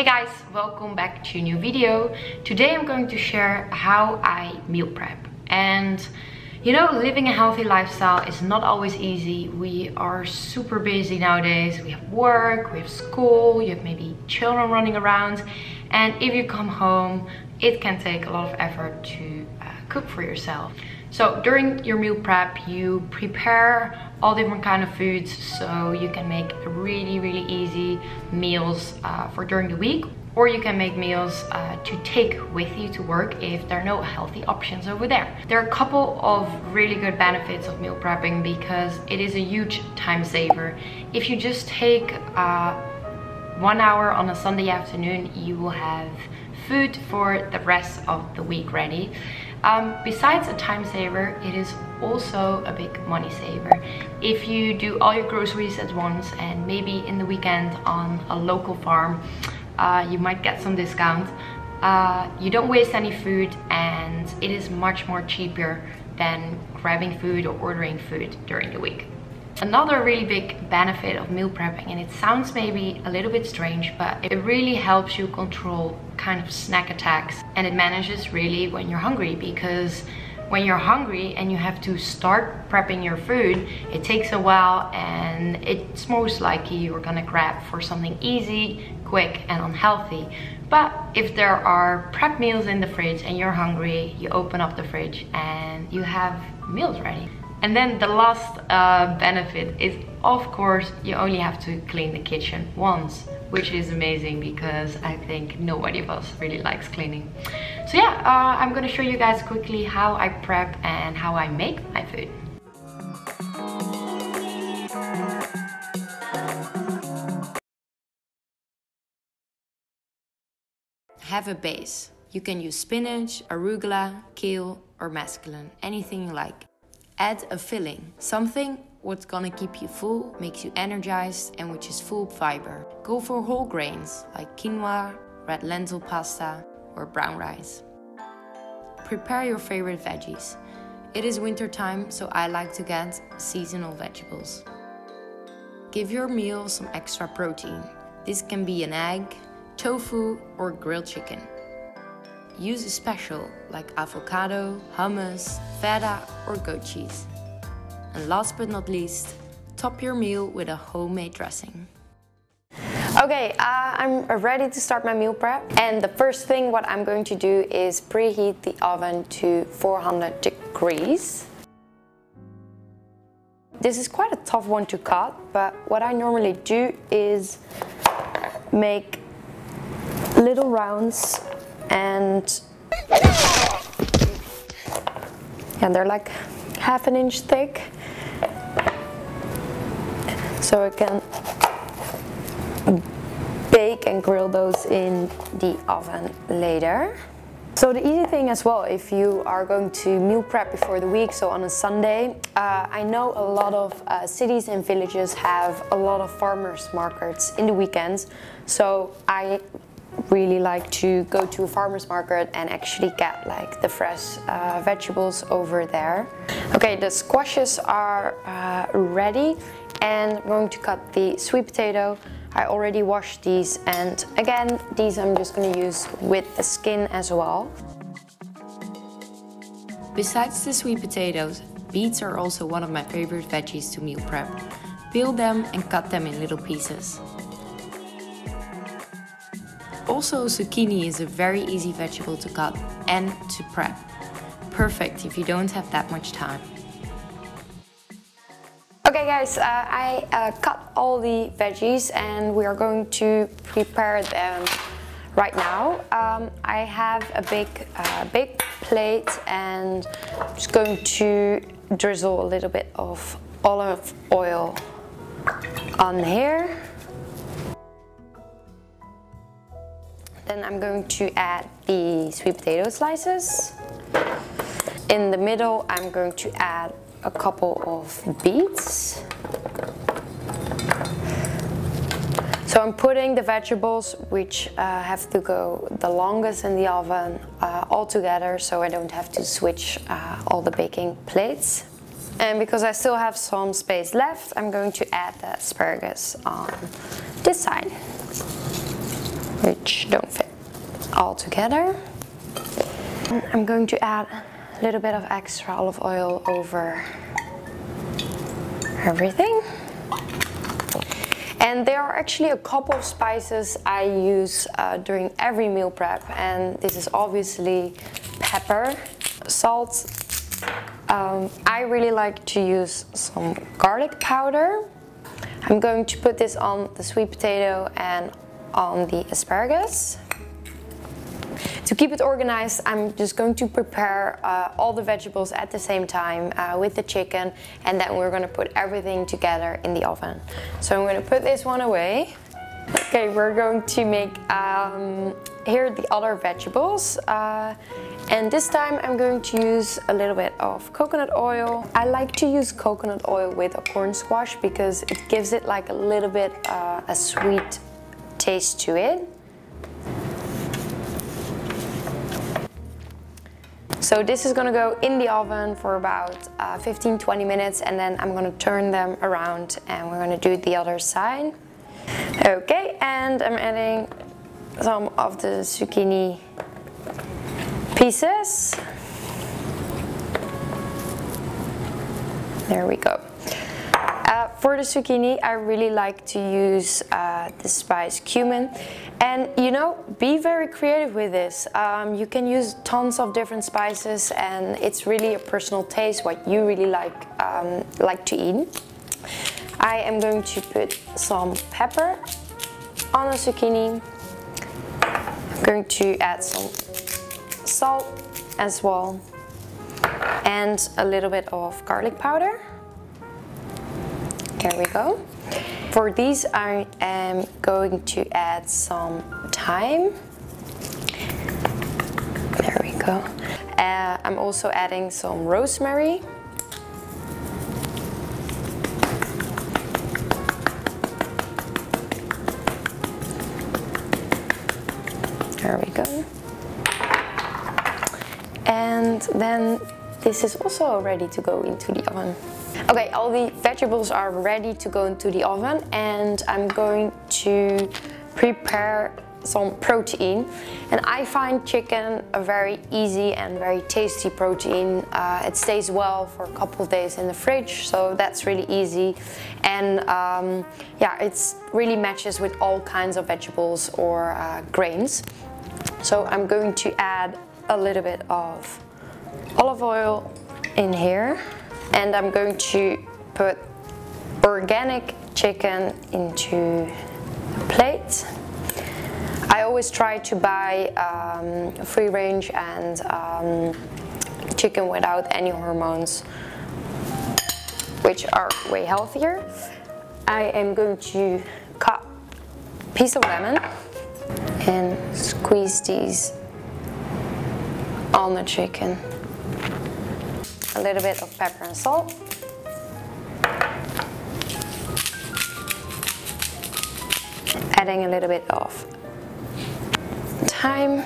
Hey guys, welcome back to a new video. Today I'm going to share how I meal prep. And you know, living a healthy lifestyle is not always easy. We are super busy nowadays. We have work, we have school, you have maybe children running around. And if you come home, it can take a lot of effort to uh, cook for yourself. So during your meal prep, you prepare all different kind of foods so you can make really, really easy meals uh, for during the week or you can make meals uh, to take with you to work if there are no healthy options over there. There are a couple of really good benefits of meal prepping because it is a huge time saver. If you just take uh, one hour on a Sunday afternoon, you will have food for the rest of the week ready. Um, besides a time saver, it is also a big money saver. If you do all your groceries at once and maybe in the weekend on a local farm, uh, you might get some discount. Uh, you don't waste any food and it is much more cheaper than grabbing food or ordering food during the week. Another really big benefit of meal prepping, and it sounds maybe a little bit strange, but it really helps you control kind of snack attacks and it manages really when you're hungry because when you're hungry and you have to start prepping your food, it takes a while and it's most likely you're gonna grab for something easy, quick and unhealthy. But if there are prep meals in the fridge and you're hungry, you open up the fridge and you have meals ready. And then the last uh, benefit is of course you only have to clean the kitchen once which is amazing because I think nobody of us really likes cleaning. So yeah, uh, I'm gonna show you guys quickly how I prep and how I make my food. Have a base. You can use spinach, arugula, kale, or mesclun, anything you like. Add a filling, something what's gonna keep you full, makes you energized, and which is full of fiber. Go for whole grains like quinoa, red lentil pasta, or brown rice. Prepare your favorite veggies. It is winter time, so I like to get seasonal vegetables. Give your meal some extra protein. This can be an egg, tofu, or grilled chicken. Use a special like avocado, hummus, feta, or goat cheese. And last but not least, top your meal with a homemade dressing. Okay, uh, I'm ready to start my meal prep. And the first thing what I'm going to do is preheat the oven to 400 degrees. This is quite a tough one to cut, but what I normally do is make little rounds and yeah, they're like half an inch thick so I can bake and grill those in the oven later. So the easy thing as well, if you are going to meal prep before the week, so on a Sunday, uh, I know a lot of uh, cities and villages have a lot of farmers markets in the weekends. So I really like to go to a farmer's market and actually get like the fresh uh, vegetables over there. Okay, the squashes are uh, ready and I'm going to cut the sweet potato. I already washed these and again, these I'm just going to use with the skin as well. Besides the sweet potatoes, beets are also one of my favorite veggies to meal prep. Peel them and cut them in little pieces. Also, zucchini is a very easy vegetable to cut and to prep. Perfect if you don't have that much time. Okay guys, uh, I uh, cut all the veggies and we are going to prepare them right now. Um, I have a big, uh, big plate and I'm just going to drizzle a little bit of olive oil on here. Then I'm going to add the sweet potato slices. In the middle, I'm going to add a couple of beets. So I'm putting the vegetables, which uh, have to go the longest in the oven, uh, all together so I don't have to switch uh, all the baking plates. And because I still have some space left, I'm going to add the asparagus on this side. Which don't fit all together. I'm going to add a little bit of extra olive oil over everything. And there are actually a couple of spices I use uh, during every meal prep and this is obviously pepper, salt. Um, I really like to use some garlic powder. I'm going to put this on the sweet potato and on the asparagus. To keep it organized, I'm just going to prepare uh, all the vegetables at the same time uh, with the chicken and then we're gonna put everything together in the oven. So I'm gonna put this one away. Okay, we're going to make um, here the other vegetables. Uh, and this time I'm going to use a little bit of coconut oil. I like to use coconut oil with a corn squash because it gives it like a little bit uh, a sweet taste to it. So this is gonna go in the oven for about 15-20 uh, minutes and then I'm gonna turn them around and we're gonna do the other side. Okay, and I'm adding some of the zucchini pieces. There we go. For the zucchini, I really like to use uh, the spice cumin. And you know, be very creative with this. Um, you can use tons of different spices and it's really a personal taste, what you really like, um, like to eat. I am going to put some pepper on the zucchini. I'm going to add some salt as well and a little bit of garlic powder. There we go. For these I am going to add some thyme. There we go. Uh, I'm also adding some rosemary. There we go. And then this is also ready to go into the oven. Okay, all the vegetables are ready to go into the oven and I'm going to prepare some protein and I find chicken a very easy and very tasty protein. Uh, it stays well for a couple of days in the fridge so that's really easy and um, yeah it really matches with all kinds of vegetables or uh, grains. So I'm going to add a little bit of olive oil in here and I'm going to put organic chicken into a plate. I always try to buy um, free range and um, chicken without any hormones which are way healthier. I am going to cut a piece of lemon and squeeze these on the chicken a little bit of pepper and salt. Adding a little bit of thyme.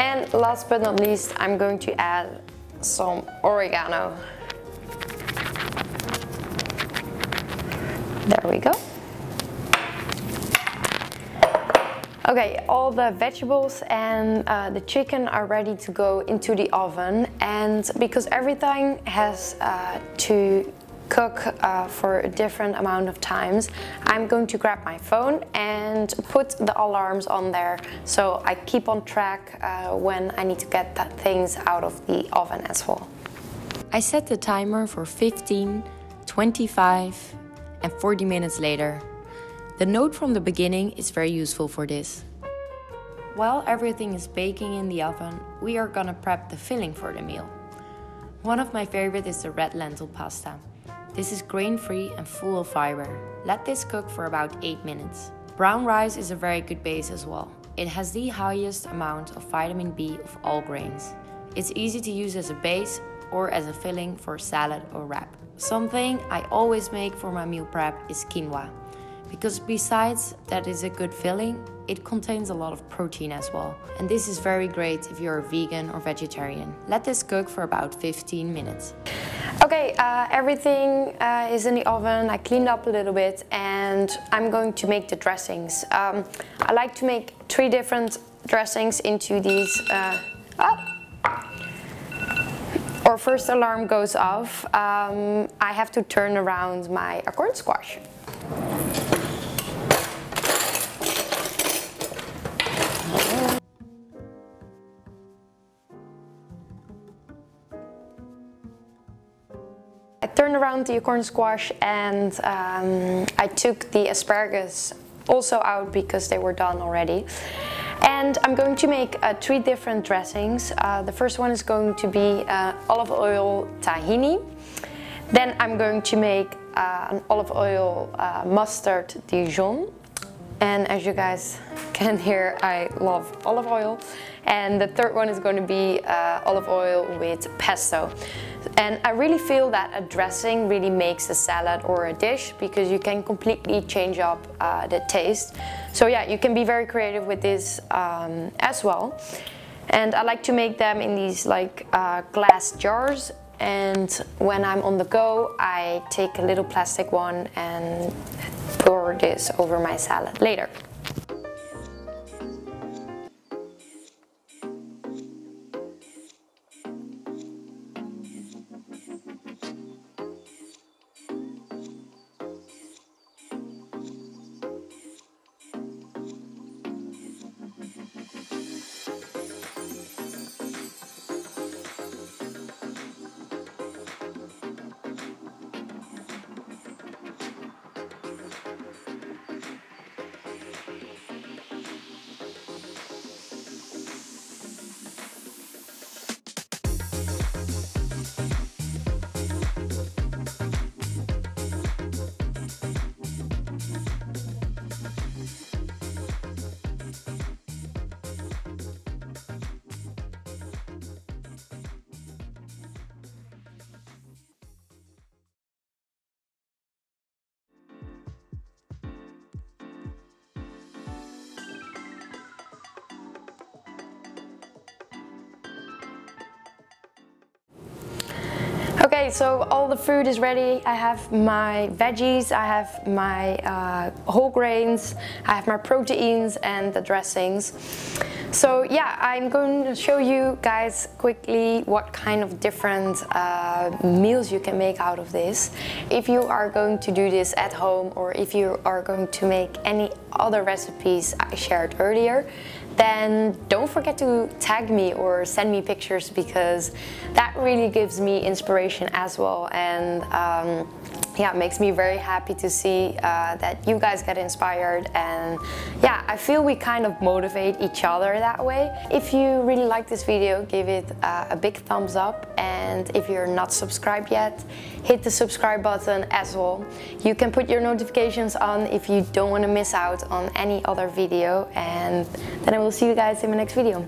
And last but not least, I'm going to add some oregano. There we go. Okay, all the vegetables and uh, the chicken are ready to go into the oven. And because everything has uh, to cook uh, for a different amount of times, I'm going to grab my phone and put the alarms on there. So I keep on track uh, when I need to get things out of the oven as well. I set the timer for 15, 25 and 40 minutes later the note from the beginning is very useful for this. While everything is baking in the oven, we are gonna prep the filling for the meal. One of my favorite is the red lentil pasta. This is grain-free and full of fiber. Let this cook for about 8 minutes. Brown rice is a very good base as well. It has the highest amount of vitamin B of all grains. It's easy to use as a base or as a filling for salad or wrap. Something I always make for my meal prep is quinoa because besides that is a good filling, it contains a lot of protein as well. And this is very great if you're a vegan or vegetarian. Let this cook for about 15 minutes. Okay, uh, everything uh, is in the oven. I cleaned up a little bit and I'm going to make the dressings. Um, I like to make three different dressings into these. Uh, oh. Our first alarm goes off. Um, I have to turn around my acorn squash. Around the acorn squash and um, I took the asparagus also out because they were done already. And I'm going to make uh, three different dressings. Uh, the first one is going to be uh, olive oil tahini. Then I'm going to make uh, an olive oil uh, mustard Dijon. And as you guys can hear, I love olive oil. And the third one is going to be uh, olive oil with pesto. And I really feel that a dressing really makes a salad or a dish because you can completely change up uh, the taste. So yeah, you can be very creative with this um, as well. And I like to make them in these like uh, glass jars and when I'm on the go I take a little plastic one and pour this over my salad later. So all the food is ready. I have my veggies, I have my uh, whole grains, I have my proteins and the dressings. So yeah, I'm going to show you guys quickly what kind of different uh, meals you can make out of this. If you are going to do this at home or if you are going to make any other recipes I shared earlier, then don't forget to tag me or send me pictures because that really gives me inspiration as well. And um, yeah, it makes me very happy to see uh, that you guys get inspired and yeah, I feel we kind of motivate each other that way. If you really like this video, give it uh, a big thumbs up and if you're not subscribed yet, hit the subscribe button as well. You can put your notifications on if you don't want to miss out on any other video and then I will see you guys in my next video.